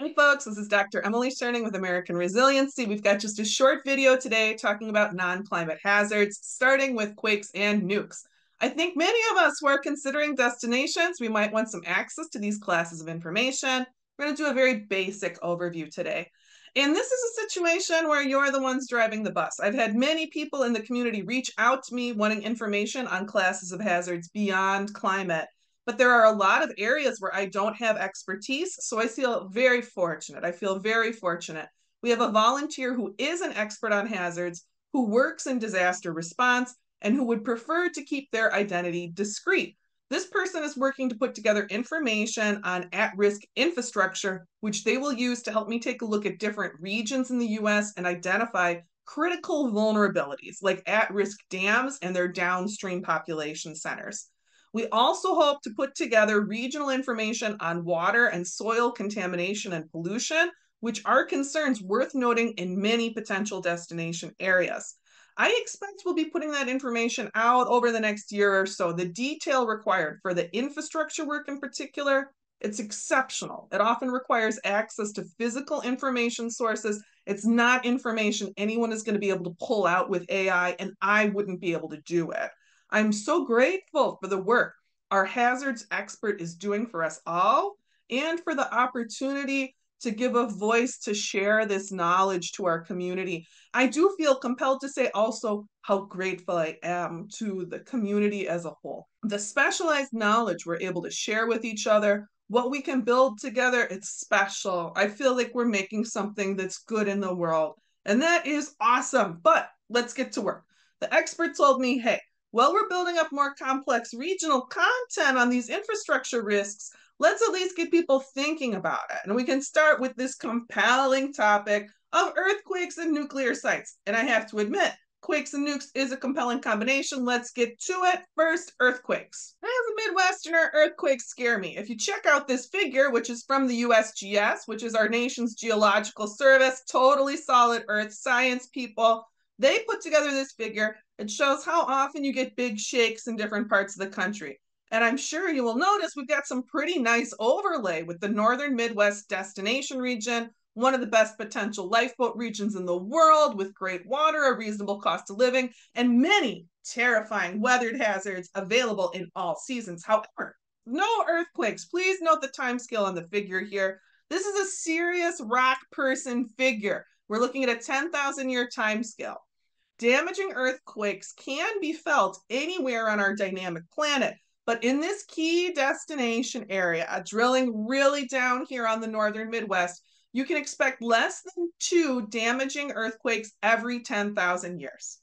Hey folks, this is Dr. Emily Sterning with American Resiliency. We've got just a short video today talking about non-climate hazards, starting with quakes and nukes. I think many of us who are considering destinations, we might want some access to these classes of information. We're going to do a very basic overview today. And this is a situation where you're the ones driving the bus. I've had many people in the community reach out to me wanting information on classes of hazards beyond climate but there are a lot of areas where I don't have expertise. So I feel very fortunate. I feel very fortunate. We have a volunteer who is an expert on hazards, who works in disaster response, and who would prefer to keep their identity discreet. This person is working to put together information on at risk infrastructure, which they will use to help me take a look at different regions in the US and identify critical vulnerabilities like at risk dams and their downstream population centers. We also hope to put together regional information on water and soil contamination and pollution, which are concerns worth noting in many potential destination areas. I expect we'll be putting that information out over the next year or so. The detail required for the infrastructure work in particular, it's exceptional. It often requires access to physical information sources. It's not information anyone is going to be able to pull out with AI, and I wouldn't be able to do it. I'm so grateful for the work our hazards expert is doing for us all and for the opportunity to give a voice to share this knowledge to our community. I do feel compelled to say also how grateful I am to the community as a whole. The specialized knowledge we're able to share with each other, what we can build together, it's special. I feel like we're making something that's good in the world. And that is awesome. But let's get to work. The expert told me, hey, well, we're building up more complex regional content on these infrastructure risks. Let's at least get people thinking about it. And we can start with this compelling topic of earthquakes and nuclear sites. And I have to admit, quakes and nukes is a compelling combination. Let's get to it. First, earthquakes. As a Midwesterner, earthquakes scare me. If you check out this figure, which is from the USGS, which is our nation's geological service, totally solid earth science people, they put together this figure it shows how often you get big shakes in different parts of the country. And I'm sure you will notice we've got some pretty nice overlay with the Northern Midwest destination region, one of the best potential lifeboat regions in the world with great water, a reasonable cost of living, and many terrifying weathered hazards available in all seasons. However, no earthquakes. Please note the time scale on the figure here. This is a serious rock person figure. We're looking at a 10,000 year time scale. Damaging earthquakes can be felt anywhere on our dynamic planet, but in this key destination area, a drilling really down here on the northern Midwest, you can expect less than two damaging earthquakes every 10,000 years.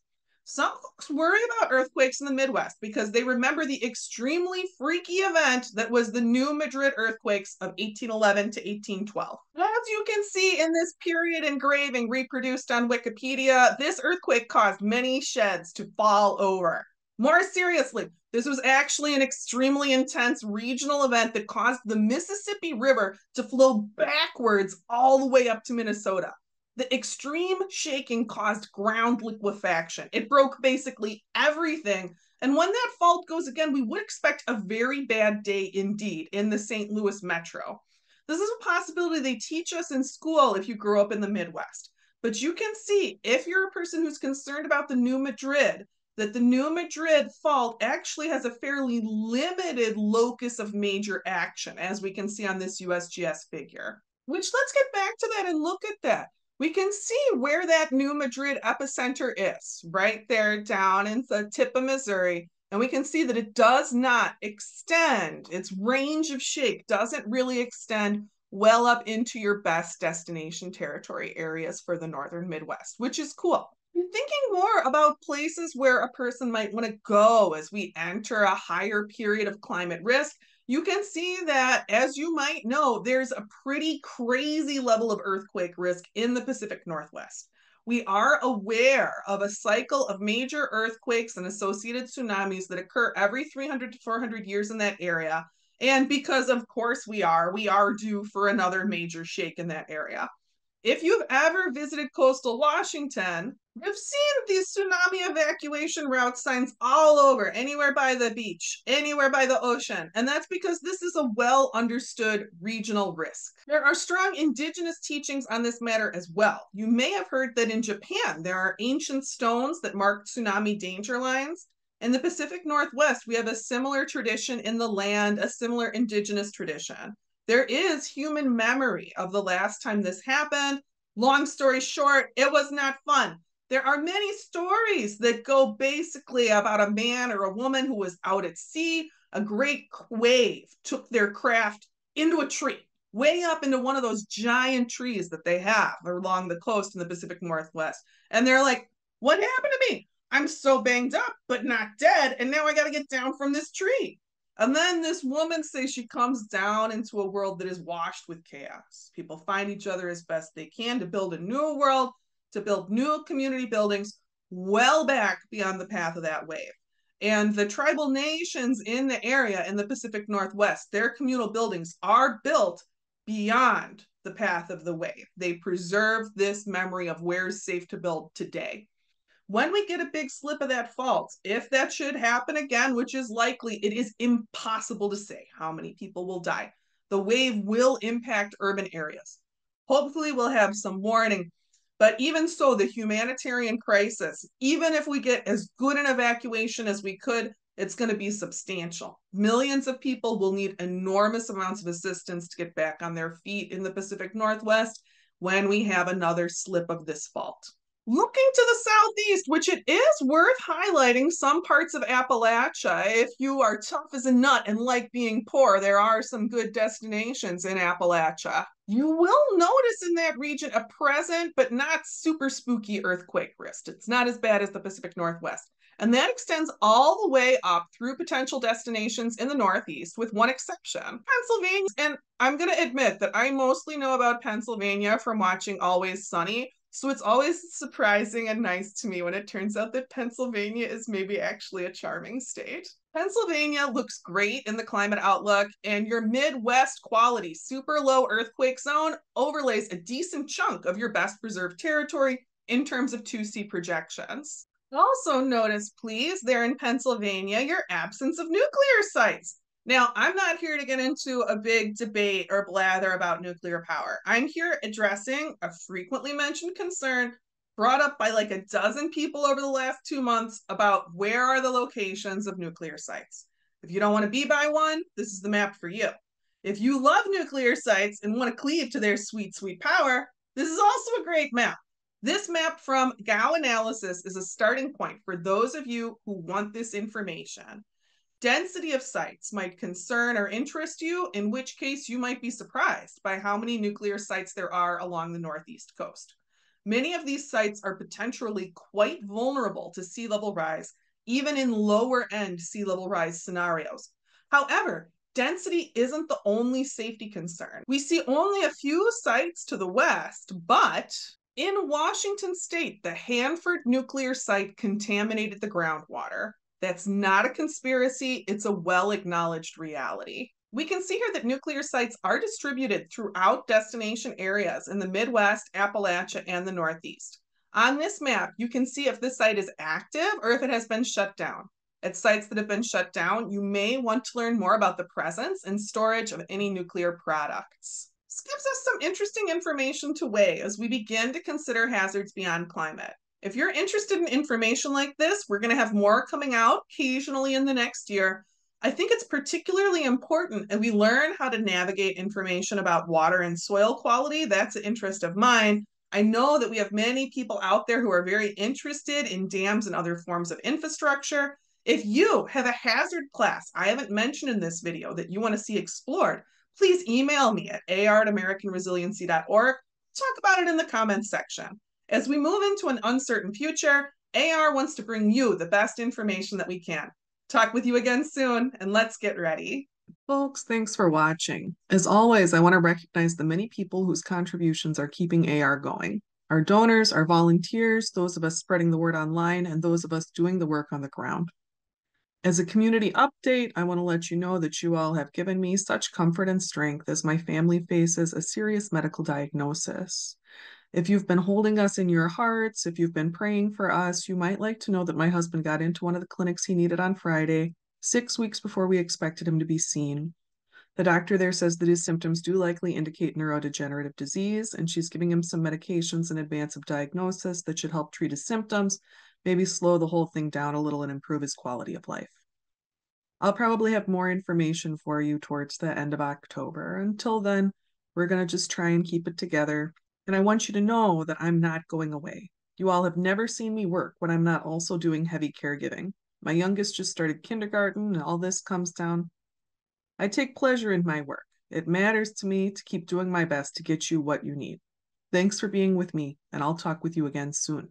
Some folks worry about earthquakes in the Midwest because they remember the extremely freaky event that was the New Madrid earthquakes of 1811 to 1812. As you can see in this period engraving reproduced on Wikipedia, this earthquake caused many sheds to fall over. More seriously, this was actually an extremely intense regional event that caused the Mississippi River to flow backwards all the way up to Minnesota. The extreme shaking caused ground liquefaction. It broke basically everything. And when that fault goes again, we would expect a very bad day indeed in the St. Louis metro. This is a possibility they teach us in school if you grew up in the Midwest. But you can see if you're a person who's concerned about the New Madrid, that the New Madrid fault actually has a fairly limited locus of major action, as we can see on this USGS figure. Which let's get back to that and look at that we can see where that New Madrid epicenter is, right there down in the tip of Missouri. And we can see that it does not extend, its range of shake doesn't really extend well up into your best destination territory areas for the northern Midwest, which is cool. Thinking more about places where a person might want to go as we enter a higher period of climate risk you can see that, as you might know, there's a pretty crazy level of earthquake risk in the Pacific Northwest. We are aware of a cycle of major earthquakes and associated tsunamis that occur every 300 to 400 years in that area. And because, of course, we are, we are due for another major shake in that area. If you've ever visited coastal Washington, You've seen these tsunami evacuation route signs all over, anywhere by the beach, anywhere by the ocean. And that's because this is a well understood regional risk. There are strong indigenous teachings on this matter as well. You may have heard that in Japan, there are ancient stones that mark tsunami danger lines. In the Pacific Northwest, we have a similar tradition in the land, a similar indigenous tradition. There is human memory of the last time this happened. Long story short, it was not fun there are many stories that go basically about a man or a woman who was out at sea. A great wave took their craft into a tree, way up into one of those giant trees that they have along the coast in the Pacific Northwest. And they're like, What happened to me? I'm so banged up, but not dead. And now I got to get down from this tree. And then this woman says she comes down into a world that is washed with chaos. People find each other as best they can to build a new world to build new community buildings well back beyond the path of that wave. And the tribal nations in the area in the Pacific Northwest, their communal buildings are built beyond the path of the wave. They preserve this memory of where's safe to build today. When we get a big slip of that fault, if that should happen again, which is likely, it is impossible to say how many people will die. The wave will impact urban areas. Hopefully, we'll have some warning but even so, the humanitarian crisis, even if we get as good an evacuation as we could, it's going to be substantial. Millions of people will need enormous amounts of assistance to get back on their feet in the Pacific Northwest when we have another slip of this fault. Looking to the southeast, which it is worth highlighting some parts of Appalachia. If you are tough as a nut and like being poor, there are some good destinations in Appalachia. You will notice in that region a present but not super spooky earthquake risk. It's not as bad as the Pacific Northwest. And that extends all the way up through potential destinations in the Northeast, with one exception Pennsylvania. And I'm going to admit that I mostly know about Pennsylvania from watching Always Sunny, so it's always surprising and nice to me when it turns out that Pennsylvania is maybe actually a charming state. Pennsylvania looks great in the climate outlook, and your Midwest quality super low earthquake zone overlays a decent chunk of your best preserved territory in terms of 2C projections. Also, notice, please, there in Pennsylvania, your absence of nuclear sites. Now, I'm not here to get into a big debate or blather about nuclear power. I'm here addressing a frequently mentioned concern brought up by like a dozen people over the last two months about where are the locations of nuclear sites. If you don't want to be by one, this is the map for you. If you love nuclear sites and want to cleave to their sweet, sweet power, this is also a great map. This map from GAO Analysis is a starting point for those of you who want this information. Density of sites might concern or interest you, in which case you might be surprised by how many nuclear sites there are along the Northeast coast. Many of these sites are potentially quite vulnerable to sea level rise, even in lower end sea level rise scenarios. However, density isn't the only safety concern. We see only a few sites to the west, but in Washington state, the Hanford nuclear site contaminated the groundwater. That's not a conspiracy, it's a well acknowledged reality. We can see here that nuclear sites are distributed throughout destination areas in the Midwest, Appalachia, and the Northeast. On this map, you can see if this site is active or if it has been shut down. At sites that have been shut down, you may want to learn more about the presence and storage of any nuclear products. This gives us some interesting information to weigh as we begin to consider hazards beyond climate. If you're interested in information like this, we're going to have more coming out occasionally in the next year. I think it's particularly important and we learn how to navigate information about water and soil quality. That's an interest of mine. I know that we have many people out there who are very interested in dams and other forms of infrastructure. If you have a hazard class I haven't mentioned in this video that you want to see explored, please email me at ar at americanresiliency.org. Talk about it in the comments section. As we move into an uncertain future, AR wants to bring you the best information that we can. Talk with you again soon, and let's get ready. Folks, thanks for watching. As always, I want to recognize the many people whose contributions are keeping AR going. Our donors, our volunteers, those of us spreading the word online, and those of us doing the work on the ground. As a community update, I want to let you know that you all have given me such comfort and strength as my family faces a serious medical diagnosis. If you've been holding us in your hearts, if you've been praying for us, you might like to know that my husband got into one of the clinics he needed on Friday, six weeks before we expected him to be seen. The doctor there says that his symptoms do likely indicate neurodegenerative disease, and she's giving him some medications in advance of diagnosis that should help treat his symptoms, maybe slow the whole thing down a little and improve his quality of life. I'll probably have more information for you towards the end of October. Until then, we're going to just try and keep it together. And I want you to know that I'm not going away. You all have never seen me work when I'm not also doing heavy caregiving. My youngest just started kindergarten, and all this comes down I take pleasure in my work. It matters to me to keep doing my best to get you what you need. Thanks for being with me, and I'll talk with you again soon.